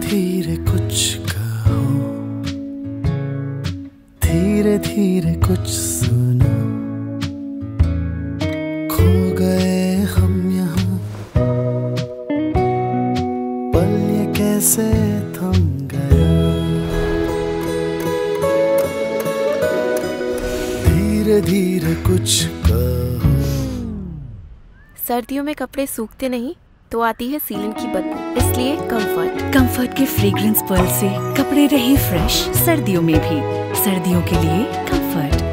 धीरे कुछ कहो। धीरे धीरे कुछ सुनो। खो गए हम यहाँ। पल ये कैसे थम गया धीरे धीरे कुछ कहो। सर्दियों में कपड़े सूखते नहीं तो आती है सीलन की बदबू इसलिए कंफर्ट कंफर्ट के फ्रेग्रेंस पर्ल से कपड़े रहे फ्रेश सर्दियों में भी। सर्दियों के लिए कंफर्ट